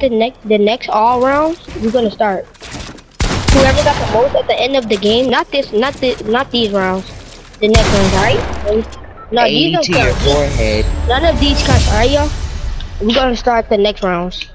the next the next all rounds, we're gonna start. Whoever got the most at the end of the game, not this, not this, not these rounds. The next ones, alright? No, these don't count. None of these counts, alright, y'all? We're gonna start the next rounds.